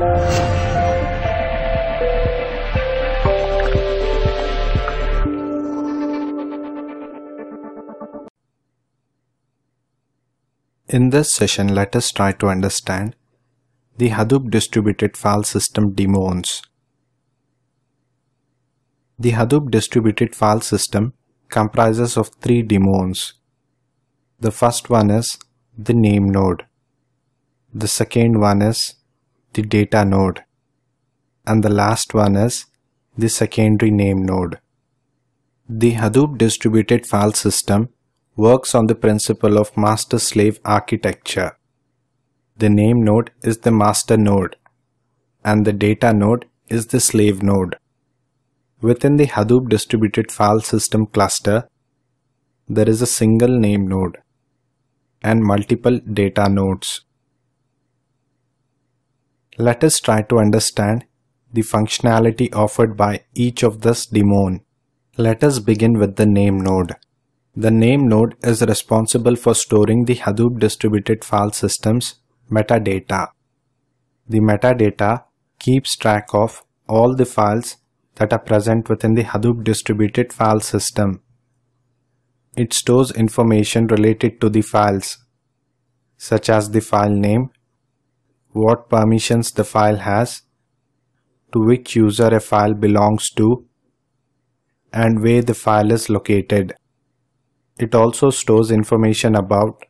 In this session, let us try to understand the Hadoop distributed file system daemons. The Hadoop distributed file system comprises of three daemons. The first one is the name node. The second one is the data node. And the last one is the secondary name node. The Hadoop distributed file system works on the principle of master-slave architecture. The name node is the master node and the data node is the slave node. Within the Hadoop distributed file system cluster, there is a single name node and multiple data nodes. Let us try to understand the functionality offered by each of this daemon. Let us begin with the name node. The name node is responsible for storing the Hadoop distributed file system's metadata. The metadata keeps track of all the files that are present within the Hadoop distributed file system. It stores information related to the files, such as the file name, what permissions the file has, to which user a file belongs to, and where the file is located. It also stores information about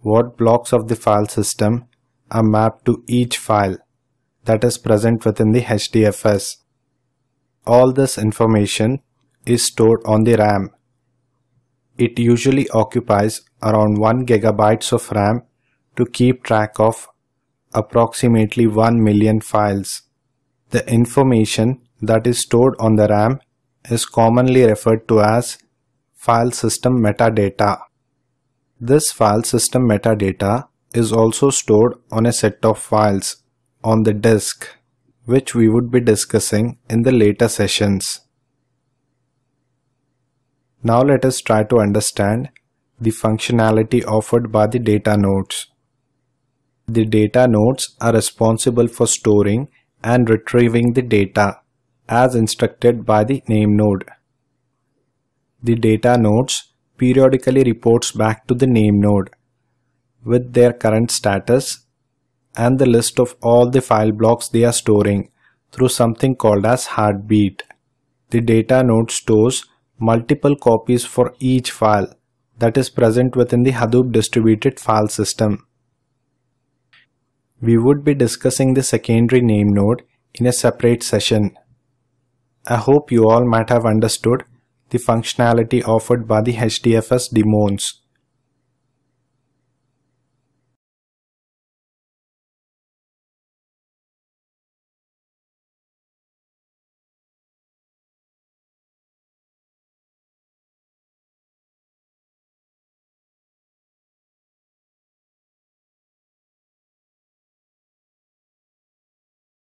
what blocks of the file system are mapped to each file that is present within the HDFS. All this information is stored on the RAM. It usually occupies around 1 gigabytes of RAM to keep track of approximately 1 million files. The information that is stored on the RAM is commonly referred to as file system metadata. This file system metadata is also stored on a set of files on the disk which we would be discussing in the later sessions. Now let us try to understand the functionality offered by the data nodes. The data nodes are responsible for storing and retrieving the data as instructed by the name node. The data nodes periodically reports back to the name node with their current status and the list of all the file blocks they are storing through something called as heartbeat. The data node stores multiple copies for each file that is present within the Hadoop distributed file system. We would be discussing the secondary name node in a separate session. I hope you all might have understood the functionality offered by the HDFS daemons.